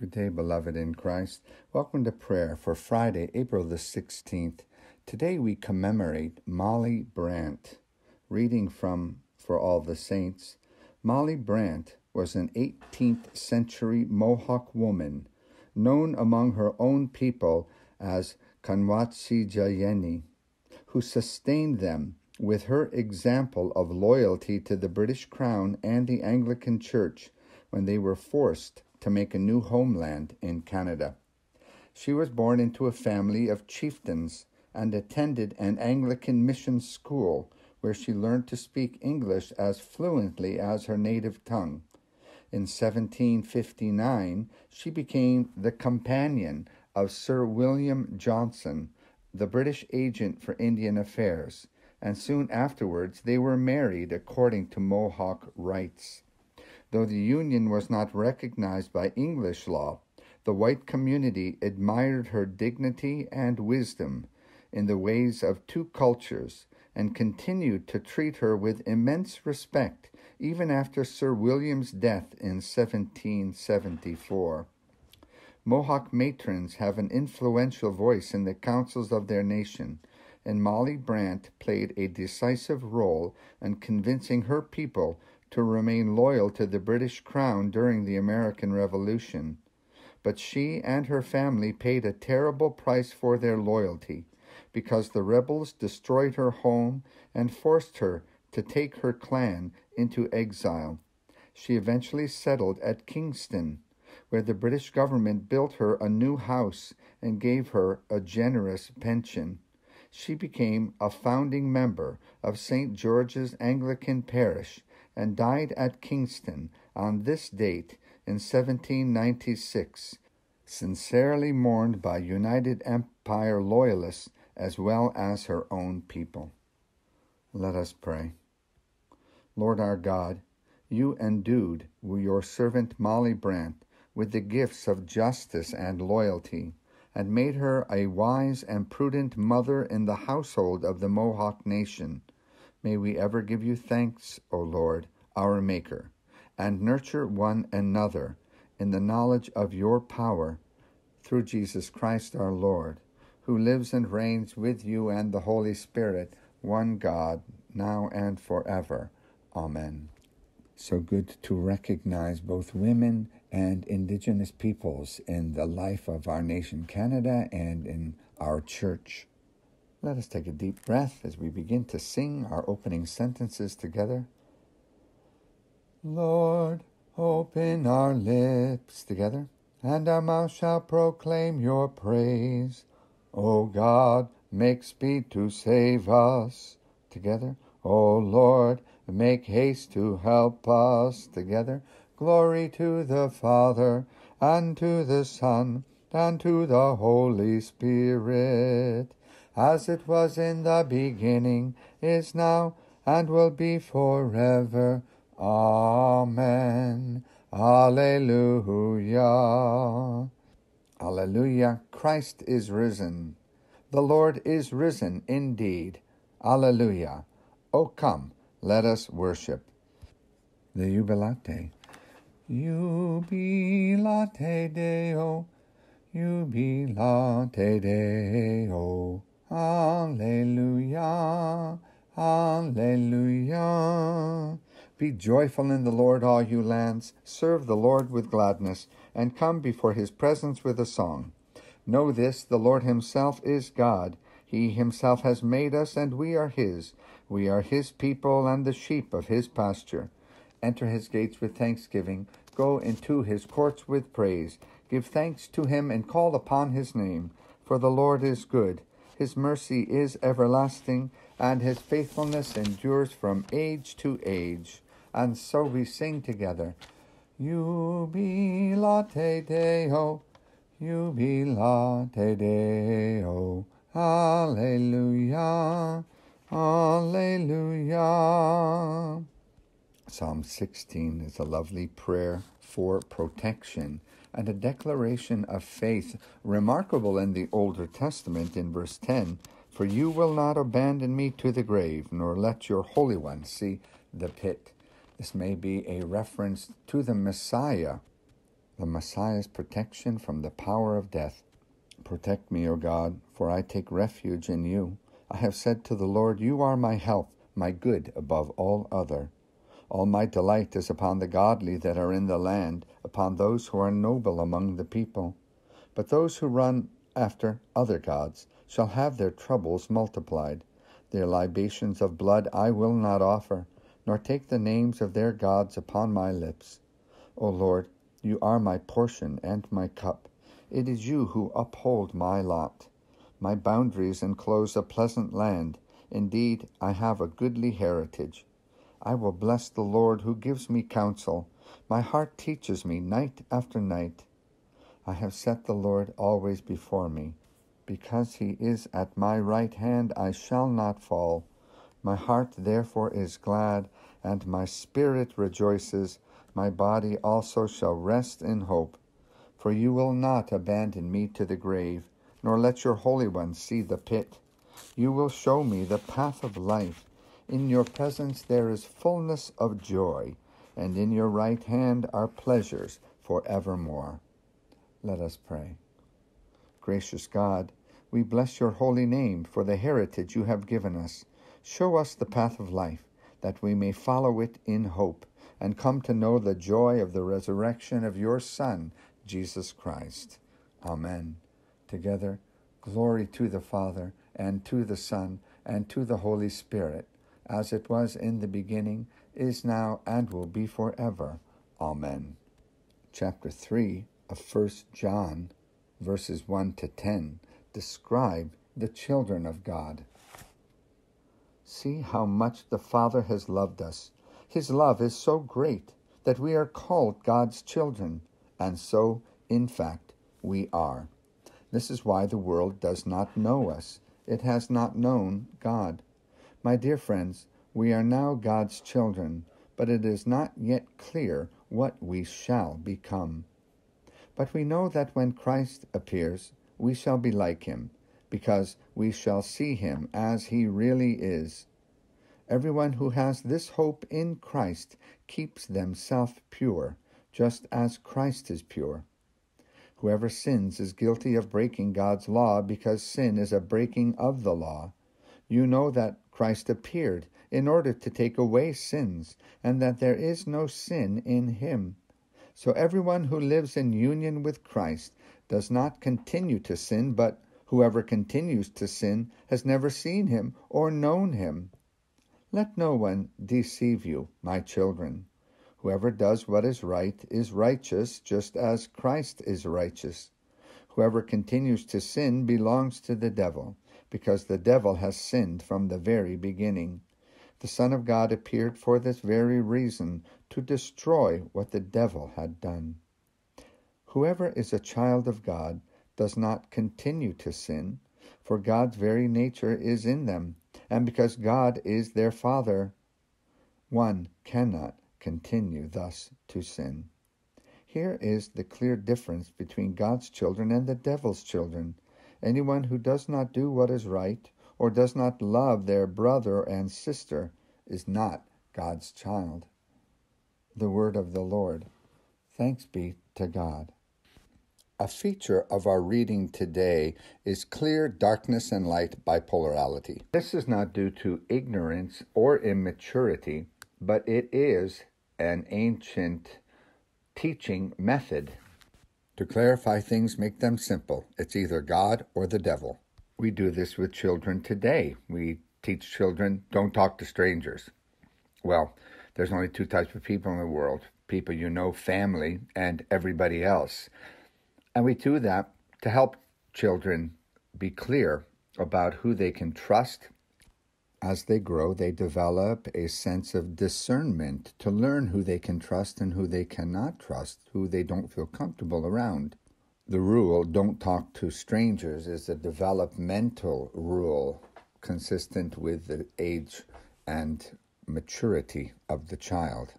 Good day, beloved in Christ. Welcome to prayer for Friday, April the 16th. Today we commemorate Molly Brant. Reading from For All the Saints, Molly Brant was an 18th century Mohawk woman known among her own people as Kanwatsijayeni, who sustained them with her example of loyalty to the British Crown and the Anglican Church when they were forced to make a new homeland in Canada. She was born into a family of chieftains and attended an Anglican mission school where she learned to speak English as fluently as her native tongue. In 1759, she became the companion of Sir William Johnson, the British agent for Indian affairs, and soon afterwards they were married according to Mohawk rites. Though the union was not recognized by English law, the white community admired her dignity and wisdom in the ways of two cultures and continued to treat her with immense respect even after Sir William's death in 1774. Mohawk matrons have an influential voice in the councils of their nation and Molly Brant played a decisive role in convincing her people to remain loyal to the British Crown during the American Revolution. But she and her family paid a terrible price for their loyalty because the rebels destroyed her home and forced her to take her clan into exile. She eventually settled at Kingston, where the British government built her a new house and gave her a generous pension she became a founding member of St. George's Anglican Parish and died at Kingston on this date in 1796, sincerely mourned by United Empire Loyalists as well as her own people. Let us pray. Lord our God, you endued your servant Molly Brant with the gifts of justice and loyalty and made her a wise and prudent mother in the household of the Mohawk nation. May we ever give you thanks, O Lord, our Maker, and nurture one another in the knowledge of your power through Jesus Christ our Lord, who lives and reigns with you and the Holy Spirit, one God, now and forever. Amen. So good to recognize both women and Indigenous peoples in the life of our nation, Canada, and in our church. Let us take a deep breath as we begin to sing our opening sentences together. Lord, open our lips together, and our mouth shall proclaim your praise. O God, make speed to save us together. O Lord, make haste to help us together. Glory to the Father, and to the Son, and to the Holy Spirit, as it was in the beginning, is now, and will be forever. Amen. Alleluia. Alleluia. Christ is risen. The Lord is risen indeed. Alleluia. O come, let us worship. The Jubilate. Jubilate Deo, Jubilate Deo, Alleluia, Alleluia. Be joyful in the Lord, all you lands. Serve the Lord with gladness, and come before his presence with a song. Know this the Lord himself is God. He himself has made us, and we are his. We are his people and the sheep of his pasture. Enter his gates with thanksgiving Go into his courts with praise. Give thanks to him and call upon his name. For the Lord is good. His mercy is everlasting, and his faithfulness endures from age to age. And so we sing together. Jubilate Deo, Jubilate Deo. Alleluia, Alleluia. Psalm 16 is a lovely prayer for protection and a declaration of faith remarkable in the Older Testament in verse 10 For you will not abandon me to the grave, nor let your Holy One see the pit. This may be a reference to the Messiah, the Messiah's protection from the power of death. Protect me, O God, for I take refuge in you. I have said to the Lord, You are my help, my good above all other. All my delight is upon the godly that are in the land, upon those who are noble among the people. But those who run after other gods shall have their troubles multiplied. Their libations of blood I will not offer, nor take the names of their gods upon my lips. O Lord, you are my portion and my cup. It is you who uphold my lot. My boundaries enclose a pleasant land. Indeed, I have a goodly heritage. I will bless the Lord who gives me counsel. My heart teaches me night after night. I have set the Lord always before me. Because he is at my right hand, I shall not fall. My heart therefore is glad, and my spirit rejoices. My body also shall rest in hope. For you will not abandon me to the grave, nor let your Holy One see the pit. You will show me the path of life. In your presence there is fullness of joy, and in your right hand are pleasures for evermore. Let us pray. Gracious God, we bless your holy name for the heritage you have given us. Show us the path of life, that we may follow it in hope and come to know the joy of the resurrection of your Son, Jesus Christ. Amen. Together, glory to the Father, and to the Son, and to the Holy Spirit, as it was in the beginning, is now, and will be forever. Amen. Chapter 3 of 1 John, verses 1 to 10, describe the children of God. See how much the Father has loved us. His love is so great that we are called God's children and so, in fact, we are. This is why the world does not know us. It has not known God. My dear friends, we are now God's children, but it is not yet clear what we shall become. But we know that when Christ appears, we shall be like him, because we shall see him as he really is. Everyone who has this hope in Christ keeps themselves pure just as Christ is pure. Whoever sins is guilty of breaking God's law because sin is a breaking of the law. You know that Christ appeared in order to take away sins, and that there is no sin in him. So everyone who lives in union with Christ does not continue to sin, but whoever continues to sin has never seen him or known him. Let no one deceive you, my children. Whoever does what is right is righteous, just as Christ is righteous. Whoever continues to sin belongs to the devil, because the devil has sinned from the very beginning. The Son of God appeared for this very reason, to destroy what the devil had done. Whoever is a child of God does not continue to sin, for God's very nature is in them, and because God is their Father, one cannot continue thus to sin. Here is the clear difference between God's children and the devil's children. Anyone who does not do what is right or does not love their brother and sister is not God's child. The word of the Lord. Thanks be to God. A feature of our reading today is clear darkness and light bipolarity. This is not due to ignorance or immaturity, but it is an ancient teaching method. To clarify things, make them simple. It's either God or the devil. We do this with children today. We teach children don't talk to strangers. Well, there's only two types of people in the world people you know, family, and everybody else. And we do that to help children be clear about who they can trust as they grow, they develop a sense of discernment to learn who they can trust and who they cannot trust, who they don't feel comfortable around. The rule, don't talk to strangers, is a developmental rule consistent with the age and maturity of the child.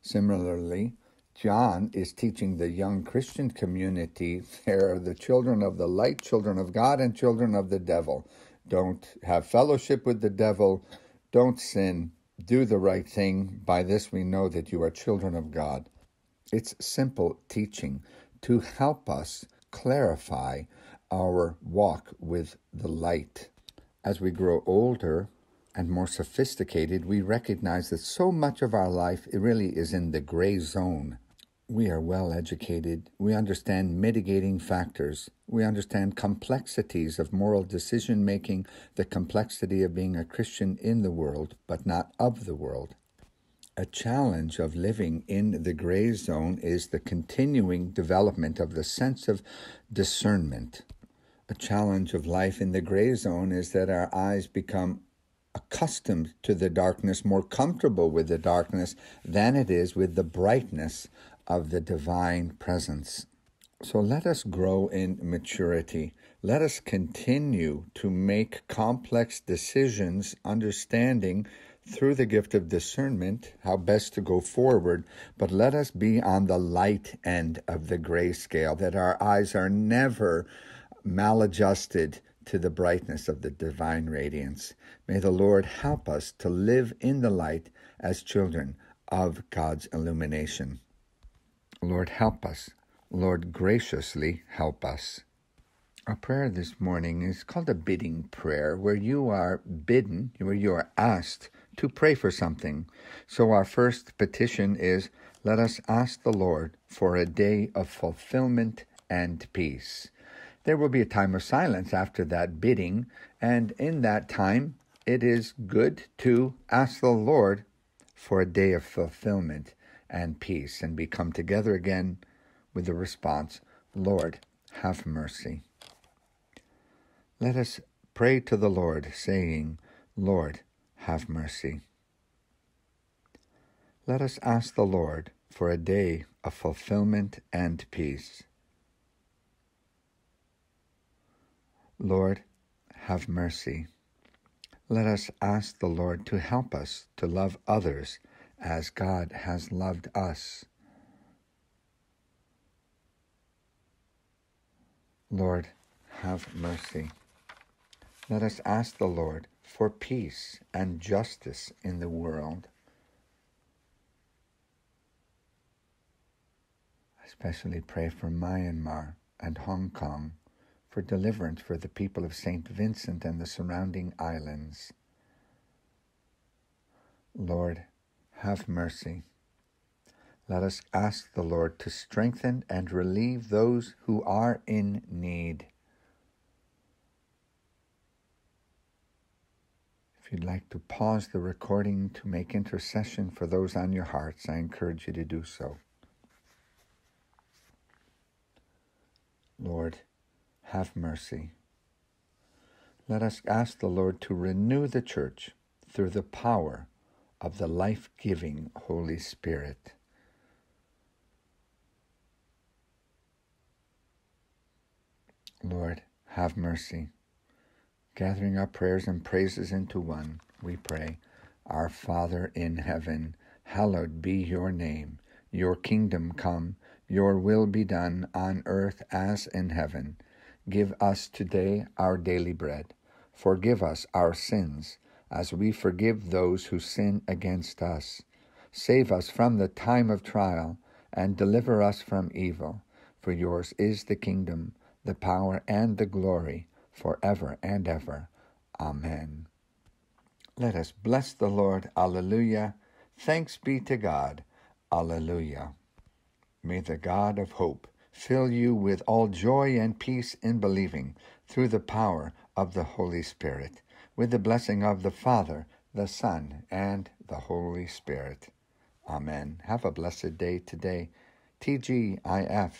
Similarly, John is teaching the young Christian community there are the children of the light, children of God, and children of the devil. Don't have fellowship with the devil. Don't sin. Do the right thing. By this we know that you are children of God. its simple teaching to help us clarify our walk with the light. As we grow older and more sophisticated, we recognize that so much of our life really is in the gray zone. We are well educated. We understand mitigating factors. We understand complexities of moral decision making, the complexity of being a Christian in the world, but not of the world. A challenge of living in the gray zone is the continuing development of the sense of discernment. A challenge of life in the gray zone is that our eyes become accustomed to the darkness, more comfortable with the darkness than it is with the brightness of the divine presence. So let us grow in maturity. Let us continue to make complex decisions, understanding through the gift of discernment how best to go forward, but let us be on the light end of the grayscale, that our eyes are never maladjusted to the brightness of the divine radiance. May the Lord help us to live in the light as children of God's illumination. Lord, help us. Lord, graciously help us. Our prayer this morning is called a bidding prayer, where you are bidden, where you are asked to pray for something. So our first petition is let us ask the Lord for a day of fulfillment and peace. There will be a time of silence after that bidding, and in that time it is good to ask the Lord for a day of fulfillment and peace, and we come together again with the response, Lord, have mercy. Let us pray to the Lord, saying, Lord, have mercy. Let us ask the Lord for a day of fulfillment and peace. Lord, have mercy. Let us ask the Lord to help us to love others as God has loved us. Lord, have mercy. Let us ask the Lord for peace and justice in the world. Especially pray for Myanmar and Hong Kong, for deliverance for the people of St. Vincent and the surrounding islands. Lord, have mercy. Let us ask the Lord to strengthen and relieve those who are in need. If you'd like to pause the recording to make intercession for those on your hearts, I encourage you to do so. Lord, have mercy. Let us ask the Lord to renew the church through the power of the life giving Holy Spirit. Lord, have mercy. Gathering our prayers and praises into one, we pray, Our Father in heaven, hallowed be your name. Your kingdom come, your will be done on earth as in heaven. Give us today our daily bread. Forgive us our sins, as we forgive those who sin against us. Save us from the time of trial, and deliver us from evil. For yours is the kingdom, the power, and the glory forever and ever. Amen. Let us bless the Lord. Alleluia. Thanks be to God. Alleluia. May the God of hope fill you with all joy and peace in believing through the power of the Holy Spirit, with the blessing of the Father, the Son, and the Holy Spirit. Amen. Have a blessed day today. TGIF.